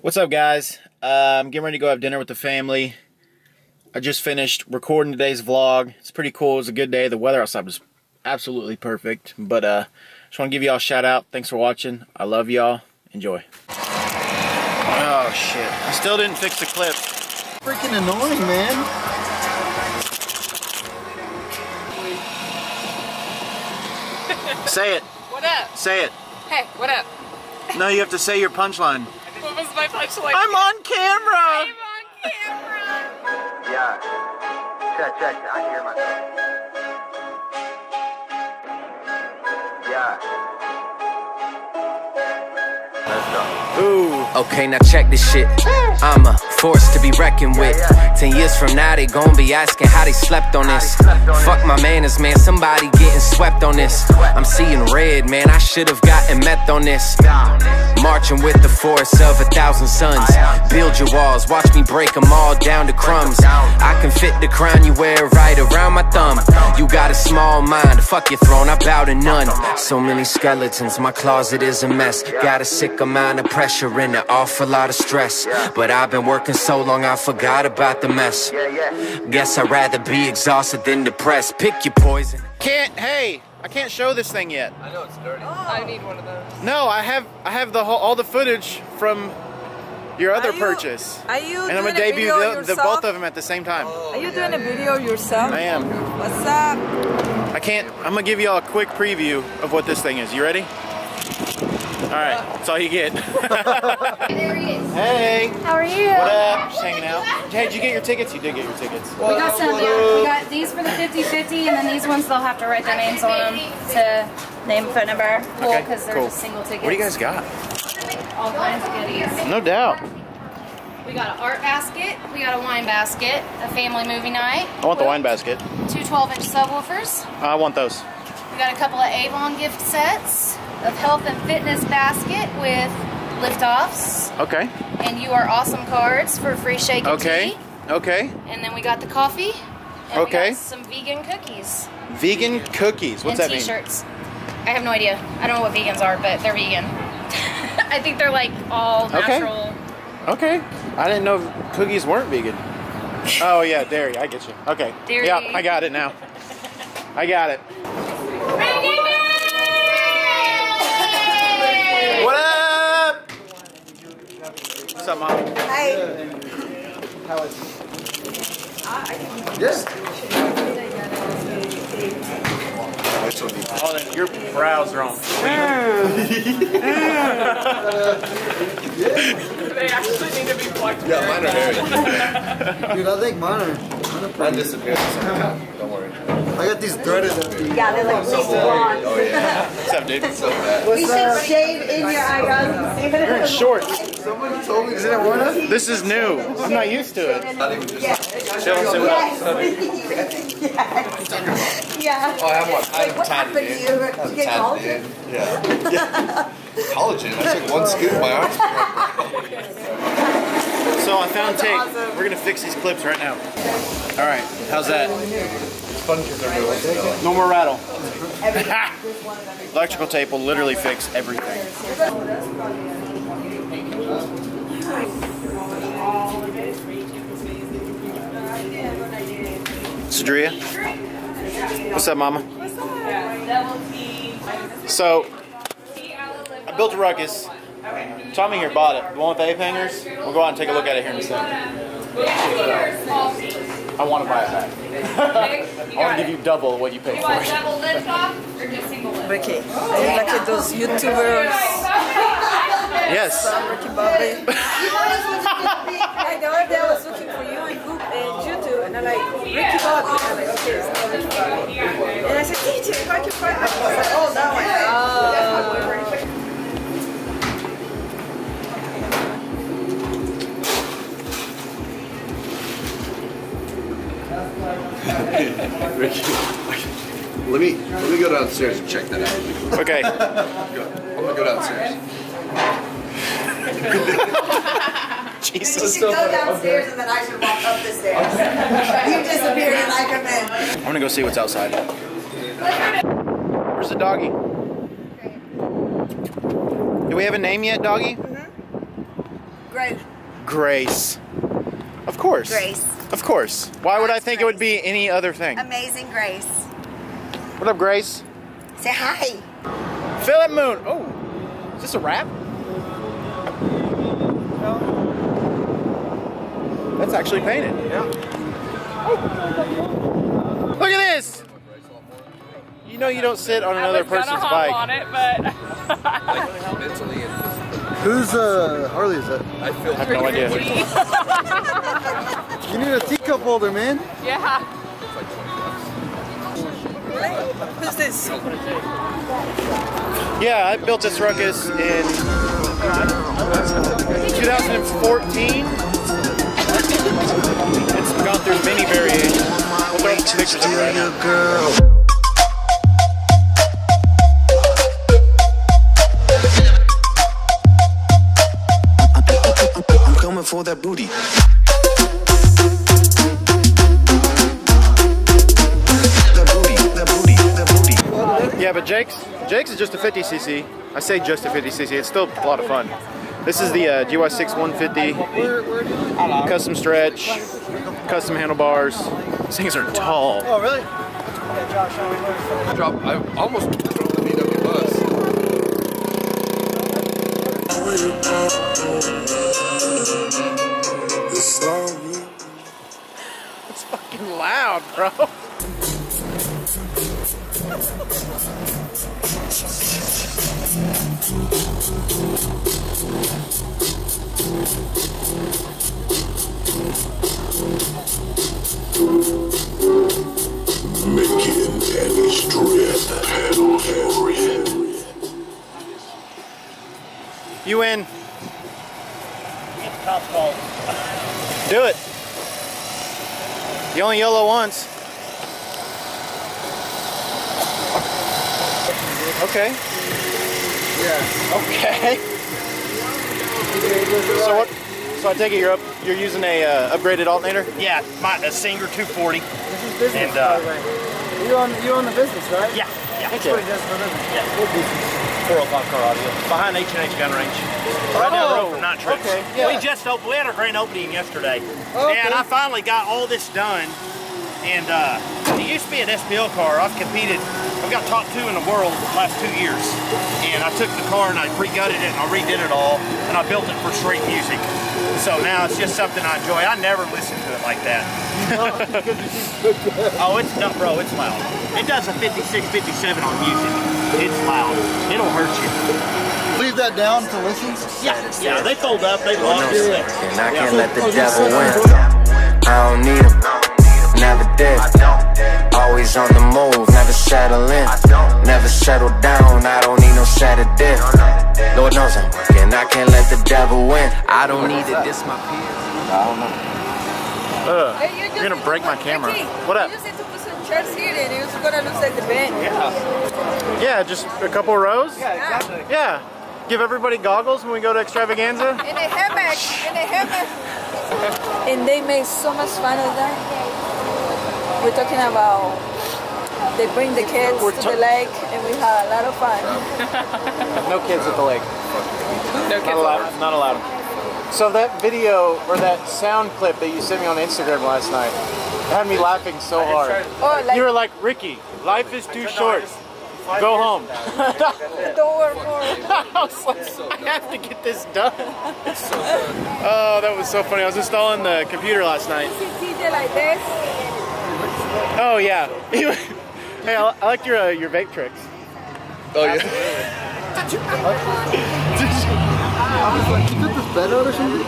What's up, guys? Uh, I'm getting ready to go have dinner with the family. I just finished recording today's vlog. It's pretty cool. It was a good day. The weather outside was absolutely perfect. But uh, just want to give y'all a shout out. Thanks for watching. I love y'all. Enjoy. Oh shit! I still didn't fix the clip. Freaking annoying, man. Say it. What up? Say it. Hey, what up? No, you have to say your punchline. What was my punchline? I'm on camera. I'm on camera. Yeah. Check, check. I hear myself. Yeah. Let's go. Ooh. Okay, now check this shit. I'm a force to be reckoned with. Ten years from now, they gon' be asking how they slept on this. Fuck my manners, man. Somebody getting swept on this. I'm seeing red, man. I should've gotten meth on this. Marching with the force of a thousand suns. Build your walls, watch me break them all down to crumbs. I can fit the crown you wear right around my thumb. You got a small mind, fuck your throne, I bow to none. So many skeletons, my closet is a mess. Got a sick amount of pressure and an awful lot of stress. But I've been working so long, I forgot about the mess. Guess I'd rather be exhausted than depressed. Pick your poison. Can't. Hey, I can't show this thing yet. I know it's dirty. Oh. I need one of those. No, I have. I have the whole, all the footage from your other Are you- purchase, Are you and I'm gonna a debut video the, the both of them at the same time. Are you oh, doing a video yourself? I am. What's up? I can't. I'm gonna give y'all a quick preview of what this thing is. You ready? All right, that's all you get. There he is. hey, How are you? what up? Just hanging out. Hey, did you get your tickets? You did get your tickets. We got some, yeah. We got these for the 50-50, and then these ones they'll have to write their names on them to name, phone number. Cool, Okay, because they're cool. just single tickets. What do you guys got? All kinds of goodies. No doubt. We got an art basket. We got a wine basket. A family movie night. I want the wine basket. Two 12-inch subwoofers. I want those. We got a couple of Avon gift sets. A health and fitness basket with liftoffs. Okay. And you are awesome cards for free shake and Okay. tea. Okay. And then we got the coffee. And Okay. Some vegan cookies. Vegan cookies. What's and that mean? t-shirts. I have no idea. I don't know what vegans are, but they're vegan. I think they're like all natural. Okay. Okay. I didn't know cookies weren't vegan. Oh yeah, dairy. I get you. Okay. Dairy. Yeah, I got it now. I got it. What up? What's up, mom? Oh, then your brows are on. They actually need to be plucked. Yeah, mine are hairy. Dude, I think mine are kind of Mine pretty. disappeared. Don't worry. I got these threaded up here. Yeah, they're like big blonde. Oh yeah. What's up, dude? So bad. You should shave in your eyebrows. You're in shorts. Somebody told me, isn't it one of them? This is new. I'm not used to it. Not even just. Chill and sit Yeah. Oh, I have one. I Like, have what tatted happened to in. you? I have You get tatted collagen? in. Yeah. yeah. Collagen. I took one scoop. My arms. So I found tape. awesome. We're gonna fix these clips right now. All right, how's that? Fun because everyone. No more rattle. Electrical tape will literally fix everything. Sadria? What's up, mama? So, I built a ruckus. Tommy here bought it. The one with the ape hangers? We'll go out and take a look at it here in a second. I want to buy it back. I want to give you double what you paid for it. double lift off or just single lift? Ricky, are you like those YouTubers? Yes. Ricky Bobby. I the other day I was looking for you in Goop and YouTube, and I'm like, Ricky Bobby. I'm like, okay, it's not Ricky Bobby. And I said, DJ, if I can find I was like, oh, that one. Oh. Ricky. Let me let me go downstairs and check that out. Okay. I'm gonna go downstairs. Jesus. Go downstairs and then I should walk up the stairs. you disappeared and I come in. I'm gonna go see what's outside. Where's the doggy? Do we have a name yet, doggy? Mm-hmm. Grace. Grace. Of course. Grace. Of course. Why would I That's think it would be any other thing? Amazing Grace. What up, Grace? Say hi. Philip Moon. Oh, is this a wrap? That's actually painted. Yeah. Look at this. You know you don't sit on another I was gonna person's bike. on it, but Mentally and. Whose uh, Harley is that? I feel I have no idea. You need a teacup holder, man. yeah. Who's this? Yeah, I built this ruckus in 2014. It's gone through many variations. We'll throw up some pictures of right now. I'm coming for that booty. That booty, that booty, that booty. Yeah, but Jake's Jake's is just a 50cc. I say just a 50cc. It's still a lot of fun. This is the uh, GY6 150 custom stretch, custom handlebars. These things are tall. Oh, really? drop. I almost drove the VW bus. It's fucking loud, bro. You only yellow once. Okay. Yeah. Okay. So what? So I take it you're up. You're using a uh, upgraded alternator. Yeah, my a Singer 240. This is business, And, uh, by the way. You own, you own the business, right? Yeah, yeah. That's what he does for a living. Yeah. What business? 405 car audio. Behind H&H Gun Range. Right down the road from. Oh, okay, yeah. We just opened, we had our grand opening yesterday. Oh, okay. And I finally got all this done. And uh, it used to be an SPL car. I've competed, I've got top two in the world the last two years. And I took the car and I re-gutted it and I redid it all. And I built it for straight music. So now it's just something I enjoy. I never listen to it like that. oh, it's no, bro, it's loud. It does a 56, 57 on music. It's loud. It'll hurt you. Leave that down to listen? Yeah, yeah, they fold up, they lock No it. and I can't let the oh, devil win. I don't need him, never did. Always on the move, never settle in. Never settle down, I don't need no sedative. Lord knows I'm working, I can't let the devil win. I don't need it, this my peers. Ugh. You're gonna break my camera. What up? You said to put some chairs here and it was gonna look like the band. Yeah, Yeah, just a couple rows. Yeah, exactly. Yeah. Give everybody goggles when we go to Extravaganza. In a hammock, in a hammock. and they make so much fun of that. We're talking about they bring the kids We're to the lake and we have a lot of fun. No kids at the lake. No kids Not allowed. Not allowed. So that video or that sound clip that you sent me on Instagram last night had me laughing so hard. Oh, like You were like, Ricky, life is too short. Go home. don't work for I was like, I have to get this done. Oh, that was so funny. I was installing the computer last night. Like this. Oh yeah. hey, I, I like your uh, your vape tricks. Oh yeah. I was like, you took this bed out or something?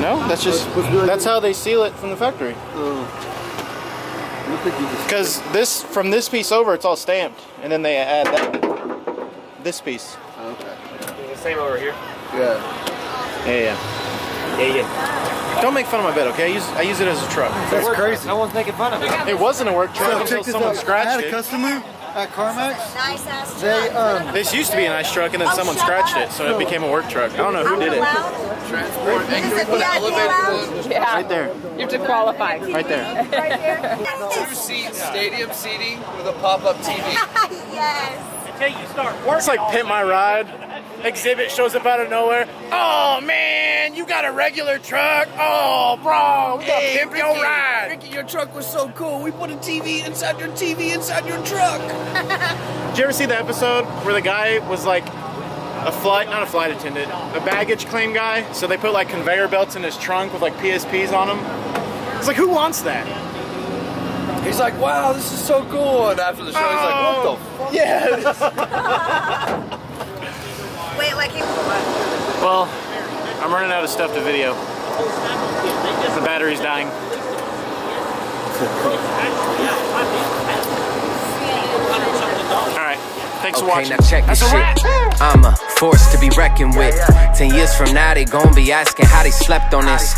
No, that's just that's how they seal it from the factory. Oh. You think you just... Because this from this piece over, it's all stamped, and then they add that this piece. Okay. The same over here. Yeah. Yeah, yeah. Yeah, yeah. Don't make fun of my bed, okay? I use I use it as a truck. That's crazy. No one's making fun of it. It wasn't a work truck So until check this someone out. I had a customer at CarMax. Nice ass They, um, This used to be a nice truck, and then someone scratched it, so it became a work truck. I don't know who did it. Transport. And can we put an elevator in? Yeah. Right there, You have to qualify. right there. Two seat stadium seating with a pop up TV. yes. Until you start working. It's like Pimp My Ride. Exhibit shows up out of nowhere. Oh man, you got a a regular truck. Oh, bro, we got Hey, pimp your ride. Ricky, your truck was so cool. We put a TV inside your TV inside your truck. Did you ever see the episode where the guy was like a flight, not a flight attendant, a baggage claim guy? So they put like conveyor belts in his trunk with like PSPs on them. It's like, who wants that? He's like, wow, this is so cool. And after the show, he's like, what the oh. fuck? Yeah. Wait, like he. well, I'm running out of stuff to video. The battery's dying. All right. Thanks for watching. now check this That's a shit. wrap. I'm a force to be reckoned with. Ten years from now, they gon' be asking how they slept on this.